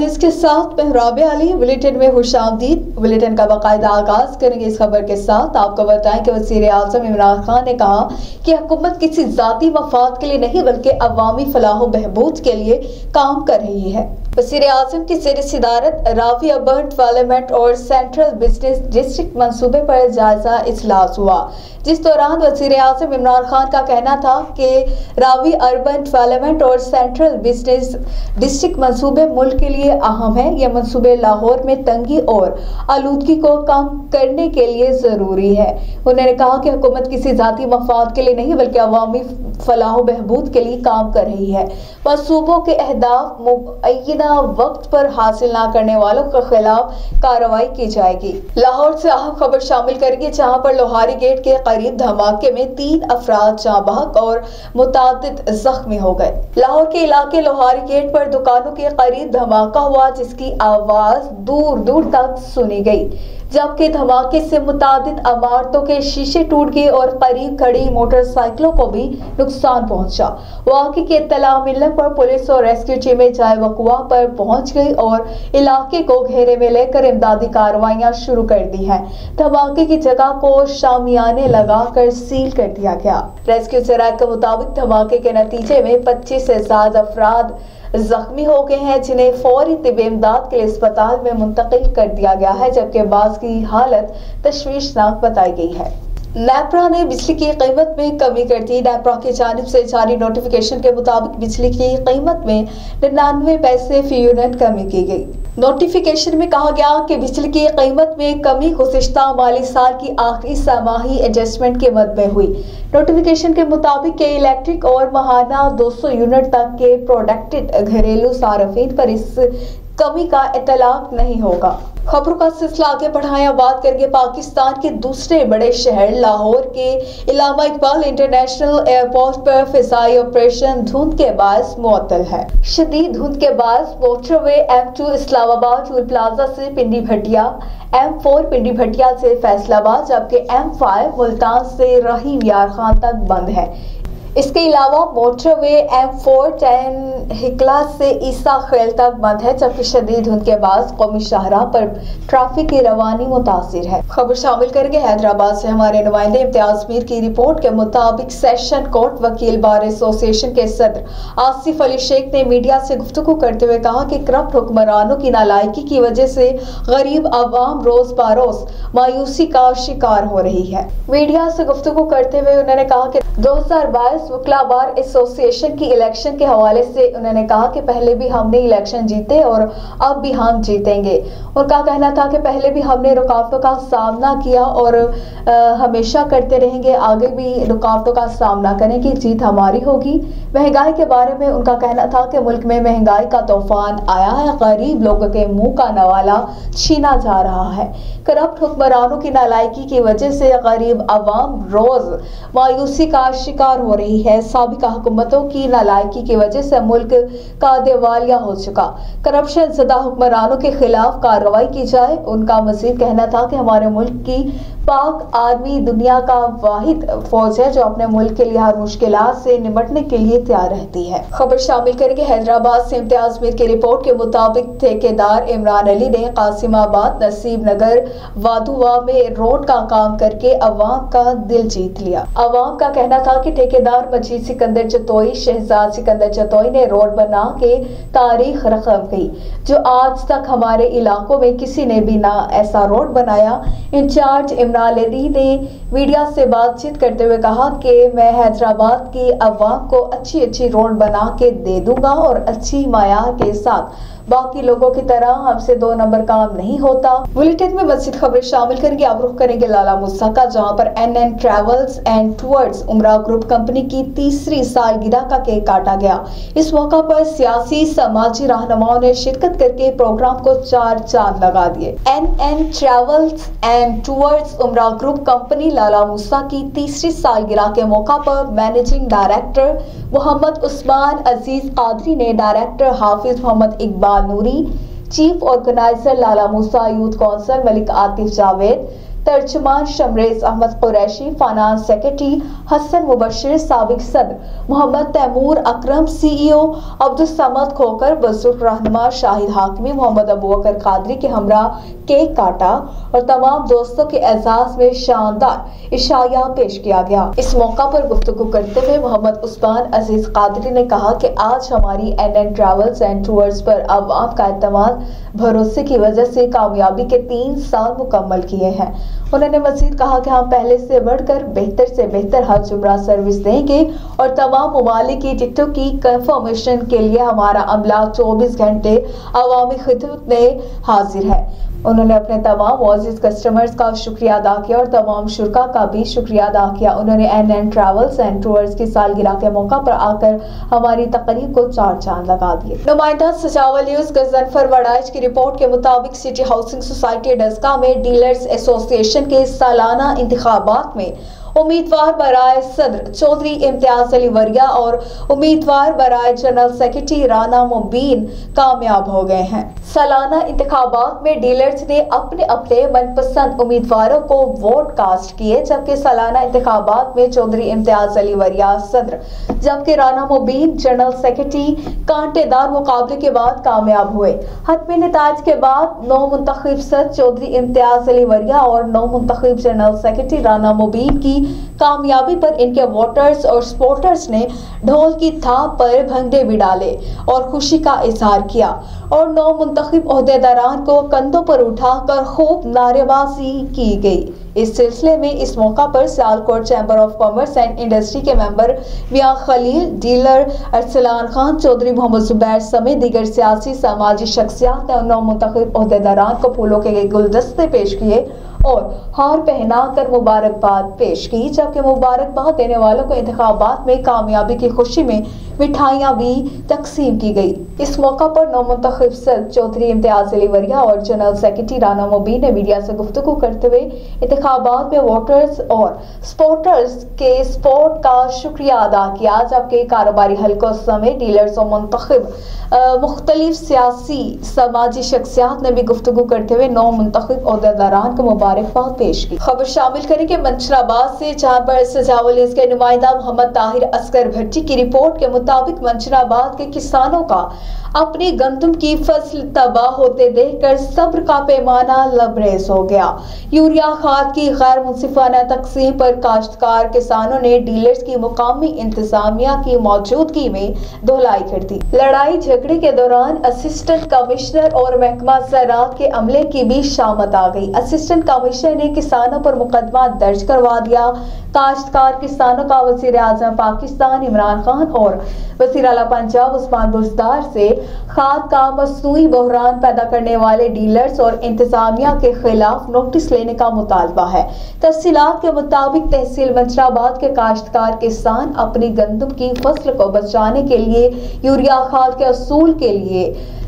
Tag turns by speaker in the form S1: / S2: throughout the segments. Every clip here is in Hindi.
S1: इसके साथ महराब अली। बुलेटिन में खुश आमदीद बुलेटिन का बाकायदा आगाज़ करेंगे इस खबर के साथ। आपको बताएँ कि वज़ीर आज़म इमरान खान ने कहा कि हुकूमत किसी जाती मफाद के लिए नहीं, बल्कि अवामी फलाह बहबूद के लिए काम कर रही है। वज़ीर आज़म की जेर सदारत रावी अर्बन डेवलपमेंट और सेंट्रल बिज़नेस डिस्ट्रिक्ट मनसूबे पर जायजा इजलास हुआ। जिस दौरान वज़ीर आज़म इमरान खान का कहना था कि रावी अर्बन डेवलपमेंट और सेंट्रल बिज़नेस डिस्ट्रिक्ट मनसूबे मुल्क के लिए अहम है। ये मनसूबे लाहौर में तंगी और आलूदगी को कम करने के लिए ज़रूरी है। उन्होंने कहा कि हुकूमत किसी जाती मफाद के लिए नहीं, बल्कि अवामी फलाह बहबूद के लिए काम कर रही है। मनसूबों के अहदाफ मुना वक्त पर हासिल ना करने वालों के खिलाफ कार्रवाई की जाएगी। लाहौर से अहम खबर शामिल करेगी, जहाँ पर लोहारी गेट के करीब धमाके में तीन अफराद जाबाक और मुताद जख्मी हो गए। लाहौर के इलाके लोहारी गेट पर दुकानों के करीब धमाका हुआ, जिसकी आवाज़ दूर दूर तक सुनी गई। जबकि धमाके से मुताद इमारतों के शीशे टूट गए और करीब खड़ी मोटरसाइकिलों को भी नुकसान पहुँचा। वाकई की इतला मिलने पर पुलिस और रेस्क्यू टीमें जाए वकुआ पर पहुँच गई और इलाके को घेरे में लेकर इमदादी कार्रवाइयाँ शुरू कर दी हैं। धमाके की जगह को शामियाने लगाकर सील कर दिया गया। रेस्क्यू जराये के मुताबिक धमाके के नतीजे में पच्चीस से ज़्यादा अफराद जख्मी हो गए हैं, जिन्हें फौरी तिब इमदाद के लिए अस्पताल में मुंतकिल कर दिया गया है, जबकि बाज की हालत तशवीशनाक बताई गई है। नेपरा ने बिजली की कीमत में कमी कर दी। नेपरा की जानब से जारी नोटिफिकेशन के मुताबिक बिजली की कीमत में निन्यानवे पैसे फ़ी यूनिट कमी की गई। नोटिफिकेशन में कहा गया कि बिजली की कीमत में कमी गुजशत माली साल की आखिरी समाही एडजस्टमेंट के मद में हुई। नोटिफिकेशन के मुताबिक के इलेक्ट्रिक और महाना 200 यूनिट तक के प्रोडक्टेड घरेलू सार्फिन पर इस कमी का इतलाक नहीं होगा। खबरों का सिलसिला आगे बढ़ाया, बात करेंगे पाकिस्तान के दूसरे बड़े शहर लाहौर के। इलामा इकबाल इंटरनेशनल एयरपोर्ट पर फिजाई ऑपरेशन धुंध के बाद मुअतल है। शदीद धुंध के बाद motorway M two Islamabad toll plaza से पिंडी भटिया एम फोर पिंडी भटिया से फैसलाबाद, जबकि एम फाइव मुल्तान से रहीम यार खान तक बंद है। इसके अलावा मोटरवे एम फोर टेन हिकला से ईसा खेल तक बंद है, जबकि शदीद धुंध के बाद कौमी शाहरा पर ट्रैफ़िक की रवानी मुतासर है। खबर शामिल करेंगे हैदराबाद से हमारे नुमाइंदे इम्तियाज़ मीर की रिपोर्ट के मुताबिक सेशन कोर्ट, वकील बार एसोसिएशन के सदर आसिफ अली शेख ने मीडिया से गुफ्तु करते हुए कहा कि करप्ट हुक्मरानों की नालायकी की वजह से गरीब आवाम रोज बरोज मायूसी का शिकार हो रही है। मीडिया से गुफ्तु करते हुए उन्होंने कहा कि दो हज़ार बाईस वकला बार एसोसिएशन की इलेक्शन के हवाले से उन्होंने कहा कि पहले भी हमने इलेक्शन जीते और अब भी हम जीतेंगे। उनका कहना था कि पहले भी हमने रुकावटों का सामना किया और आ, हमेशा करते रहेंगे आगे भी रुकावटों का सामना करें कि जीत हमारी होगी। महँगाई के बारे में उनका कहना था कि मुल्क में महँगाई का तूफ़ान आया है गरीब लोगों के मुँह का नवाला छीना जा रहा है। करप्ट हुक्मरानों की नालायकी की वजह से गरीब आवाम रोज मायूसी का शिकार हो रही है। सबका हुकूमतों की नालायकी की वजह से मुल्क का दिवालिया हो चुका। करप्शन जदा हुक्मरानों के खिलाफ कार्रवाई की जाए, उनका मजीद कहना था कि हमारे मुल्क की पाक आर्मी दुनिया का वाहिद फौज है, जो अपने मुल्क के लिए हर मुश्किल से निपटने के लिए तैयार रहती है। खबर शामिल करेंगे हैदराबाद से इम्तियाज़ मीर की रिपोर्ट के मुताबिक ठेकेदार इमरान अली ने कासिमाबाद नसीब नगर वादुआ में रोड का काम करके अवाम का दिल जीत लिया। अवाम का कहना था कि ठेकेदार मजीद सिकंदर चतोई, शहजाद सिकंदर चतोई ने रोड बना के तारीख रकम गई जो आज तक हमारे इलाकों में किसी ने भी ना ऐसा रोड बनाया। इंचार्ज इमरान अली ने मीडिया से बातचीत करते हुए कहा कि मैं हैदराबाद की अवाम को अच्छी अच्छी रोड बना के दे दूँगा और अच्छी मायार के साथ बाकी लोगों की तरह हमसे दो नंबर काम नहीं होता। बुलेटिन में मस्जिद खबर शामिल करेंगे अब रुख करेंगे लाला मुस्सा का, जहाँ पर N N travels and tours Umrah group company की तीसरी सालगिरह का केक काटा गया। इस मौका पर सियासी समाजी रहनुमाओं ने शिरकत करके प्रोग्राम को चार चाँद लगा दिए। N N travels and tours Umrah group company Lala Musa की तीसरी सालगिरह के मौका पर मैनेजिंग डायरेक्टर मोहम्मद उस्मान अज़ीज़ कादरी ने director Hafiz Mohammad Iqbal Noori chief organiser Lala Musa youth council Malik Atif Javed तर्जमान Shamrez Ahmed Qureshi finance secretary Hassan Mubashir, सबक सदर मोहम्मद तैमूर अक्रम सीईओ अब्दुल समद खोकर बुज़ुर्ग रहनमा शाहिद हाकमी, मोहम्मद अबू अकर कादरी के हमरा केक काटा और तमाम दोस्तों के एजाज में शानदार इशाया पेश किया गया। इस मौका पर गुफ्तु करते हुए मोहम्मद उस्मान अज़ीज़ कादरी ने कहा कि आज हमारी N N travels and tours पर आवाम का अतमाद भरोसे की वजह से कामयाबी के तीन साल मुकम्मल किए हैं। उन्होंने मजीद कहा कि हम पहले से बढ़कर बेहतर से बेहतर हज उमरा सर्विस देंगे और तमाम ममालिक की टिकटों की कंफर्मेशन के लिए हमारा अमला 24 घंटे अवामी खिदमत में हाजिर है। उन्होंने अपने तमाम वॉजिज कस्टमर्स का शुक्रिया अदा किया और तमाम शुरा का भी शुक्रिया अदा किया। उन्होंने N N travels and tours की सालगिरह के मौका पर आकर हमारी तकरीब को चार चाँद लगा दिए। नुमाइंदा सजावल न्यूज़ गजनफर वड़ाइज की रिपोर्ट के मुताबिक सिटी हाउसिंग सोसाइटी डस्का में डीलर्स एसोसिएशन के सालाना इंतबात में उम्मीदवार बराए सदर चौधरी इम्तियाज़ अली वरिया और उम्मीदवार बराए जनरल सेक्रेटरी राना मुबीन कामयाब हो गए हैं। सालाना इंतबात में डीलर्स ने अपने अपने मनपसंद उम्मीदवारों को वोट कास्ट किए, जबकि सालाना इंतबात में चौधरी इम्तियाज़ अली वरिया सदर, जबकि राना मुबीन जनरल सेक्रेटरी कांटेदार मुकाबले के बाद कामयाब हुए। हतमी नताज के बाद नौ मुंतब सद चौधरी इम्तियाज़ अली वरिया और नौ मुंतब जनरल सेक्रेटरी राना मुबीन की कामयाबी पर इनके वोटर्स और सपोर्टर्स ने ढोल की थाप पर भंगड़े भी डाले और खुशी का इजहार किया और नौ मुंतब अहदेदारान को कंधों पर उठाकर खूब नारेबाजी की गई। इस सिलसिले में इस मौका पर Sialkot chamber of commerce and industry के मेंबर मियाँ खलील, डीलर अरसलान खान, चौधरी मोहम्मद जुबैर समेत दीगर सियासी समाजी शख्सियात ने नौ मुंतब अहदेदारान को फूलों के गुलदस्ते पेश किए और हार पहना कर मुबारकबाद पेश की। जबकि मुबारकबाद देने वालों को इंतबात में कामयाबी की खुशी में मिठाइयाँ भी तकसीम की गई। इस मौका पर नौ मुंतब सद चौधरी इम्तियाज़ अली वरिया और जनरल सेक्रेटरी राना मुबीन ने मीडिया से गुफ्तु करते हुए इंतबात में वोटर्स और सपोर्टर्स के सपोर्ट का शुक्रिया अदा किया। जबकि कारोबारी हल्कों समेत डीलर्स और मुंतब मुख्तलिफ़ सियासी, समाजी शख्सियात ने भी गुफ्तु करते हुए नौ मुंतब अहदेदारान को मुबारकबाद पेश की। खबर शामिल करेंगे मंशराबाद से जहाँ पर सजावल के नुमाइंदा मोहम्मद ताहिर असगर भट्टी की रिपोर्ट के मुताबिक मंशराबाद के किसानों का अपनी गंदम की फ़सल तबाह होते देखकर सब्र का पैमाना लबरेज हो गया। यूरिया खाद की गैर मुनसिफाना तकसीम पर काश्तकार किसानों ने डीलर्स की मुकामी इंतजामिया की मौजूदगी में धुलाई कर दी। लड़ाई झगड़े के दौरान असिस्टेंट कमिश्नर और महकमा ज़रात के अमले की भी शामत आ गई। असिस्टेंट कमिश्नर ने किसानों पर मुकदमा दर्ज करवा दिया। काश्तकार किसानों का वज़ीर आज़म पाकिस्तान इमरान खान और वज़ीर अला पंजाब उस्मान बुजदार से खाद का मसनू बहरान पैदा करने वाले डीलर्स और इंतजामिया के खिलाफ नोटिस लेने का मुतालबा है। तफसीत के मुताबिक तहसील मंजराबाद के काश्तकार किसान अपनी गंदम की फ़सल को बचाने के लिए यूरिया खाद के असूल के लिए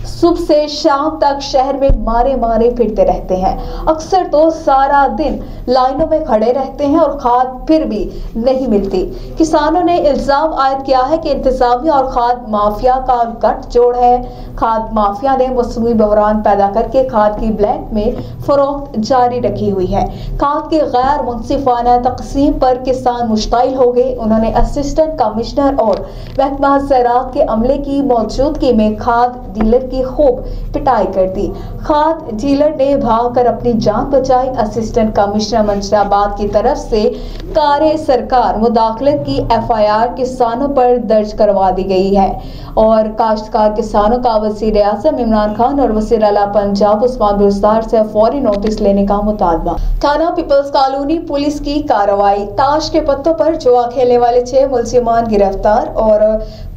S1: सुबह से शाम तक शहर में मारे मारे फिरते रहते हैं। अक्सर तो सारा दिन लाइनों में खड़े रहते हैं और खाद फिर भी नहीं मिलती। किसानों ने इल्ज़ाम आयद किया है कि इंतजामिया और खाद माफिया का गठ जोड़ है। खाद माफिया ने मसनू बहरान पैदा करके खाद की ब्लैक में फरोख्त जारी रखी हुई है। खाद के गैर मुनसिफाना तकसीम पर किसान मुश्तिल हो गए। उन्होंने असिस्टेंट कमिश्नर और महकमा ज़रात के अमले की मौजूदगी में खाद डीलर की खूब पिटाई कर दी। खाद डीलर ने भाग कर अपनी जान बचाई। असिस्टेंट कमिश्नर मंशराबाद की तरफ़ से कार्य सरकार मुदाखलत की एफ़ आई आर किसानों पर दर्ज करवा दी गई है। और काश्तकार किसानों का वज़ीर अजम इमरान खान और वज़ीर अला पंजाब उस्मान बुजदार से फौरी नोटिस लेने का मुतालबा। थाना पीपल्स कॉलोनी पुलिस की कार्रवाई। ताश के पत्तों पर जुआ खेलने वाले छह मुलजिमान गिरफ़्तार और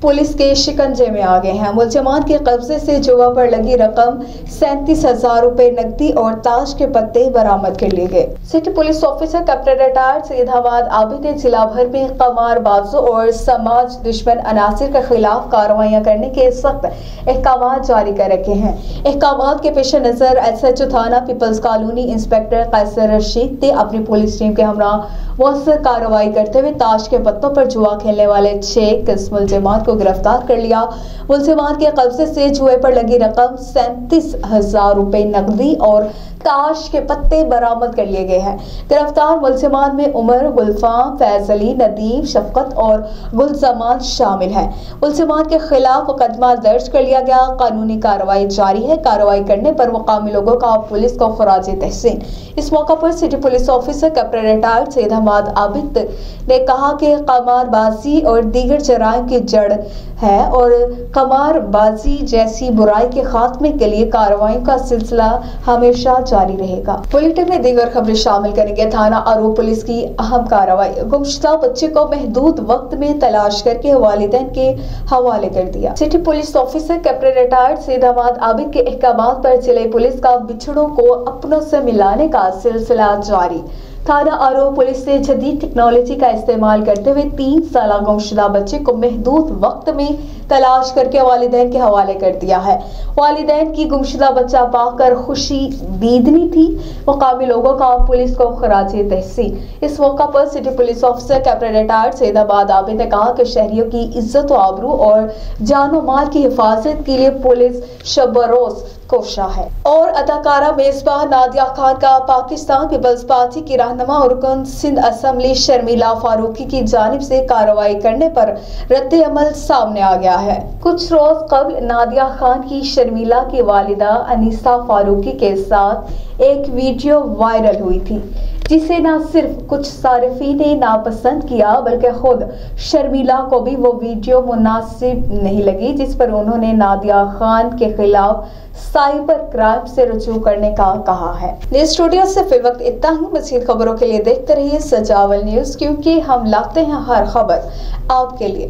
S1: पुलिस के शिकंजे में आ गए हैं। मुलजमान के कब्जे से जुआ पर लगी रकम सैंतीस हज़ार रुपए नकदी और ताश के पत्ते बरामद कर लिए गए। City police officer captain retired Saidabad Abid ने जिला भर में कमार बाजू और समाज दुश्मन अनासर के खिलाफ कार्रवाइयाँ करने के सख्त अहकाम जारी कर रखे हैं। अहकाम के पेश नज़र एस एच ओ थाना peoples colony inspector Qaiser Rashid ने अपनी पुलिस टीम के हमरा मौसर कार्रवाई करते हुए ताश के पत्तों पर जुआ खेलने वाले छह किस मुलजमान को गिरफ़्तार कर लिया। मुलजमान के कब्जे से जुए पर लगी रकम सैंतीस हज़ार रुपए नकदी और ताश के पत्ते बरामद कर लिए गए हैं। गिरफ़्तार मुलजमान में उमर, गुलफाम फैज अली नदीम, शफकत और गुलजमान शामिल हैं। मुलजमान के खिलाफ मुकदमा दर्ज कर लिया गया। कानूनी कार्रवाई जारी है। कार्रवाई करने पर मुकामी लोगों का पुलिस को खराज तहसीन। इस मौका पर city police officer captain retired Syed Ahmed Abid ने कहा कि कमारबाजी और दीगर जराइम की जड़ है और कमारबाजी जैसी बुराई के खात्मे के लिए कार्रवाई का सिलसिला हमेशा जारी रहेगा। बुलेटिन में दीगर खबरें शामिल करेंगे। थाना आरोप पुलिस की अहम कार्रवाई। गुमशुदा बच्चे को महदूद वक्त में तलाश करके वाले के हवाले कर दिया। City police officer captain retired Saidabad Abid के अहकाम पर ज़िले पुलिस का बिछड़ों को अपनों से मिलाने का सिलसिला जारी। थाना आरोप पुलिस ने जदीद टेक्नोलॉजी का इस्तेमाल करते हुए तीन साल गुमशुदा बच्चे को महदूद वक्त में तलाश करके वालदेन के हवाले कर दिया है। वालदेन की गुमशुदा बच्चा पाकर खुशी दीदनी थी। मुकामी लोगों का पुलिस को खराज तहसीन। इस मौका पर city police officer captain retired Saidabad Abid ने कहा कि शहरियों की इज़्ज़त आबरू और जानो माल की हिफाजत के लिए पुलिस शबरोज कोशा है। और अदाकारा मेजबान नादिया खान का पाकिस्तान पीपल्स पार्टी की रहनमा रुकन सिंध असम्बली शर्मिला फारूकी की जानब से कार्रवाई करने पर रद्द अमल सामने आ गया है। कुछ रोज कबल नादिया खान की शर्मिला की वालिदा अनिसा फारूकी के साथ एक वीडियो वायरल हुई थी। जिसे ना सिर्फ़ कुछ सार्फी ने नापसंद किया, बल्कि खुद शर्मिला को भी वो वीडियो मुनासिब नहीं लगी, जिस पर उन्होंने नादिया खान के खिलाफ साइबर क्राइम से रजू करने का कहा है। स्टूडियो से फिर वक्त इतना ही। मजीद खबरों के लिए देखते रहिए सजावल न्यूज़, क्योंकि हम लाते हैं हर खबर। आपके लिए।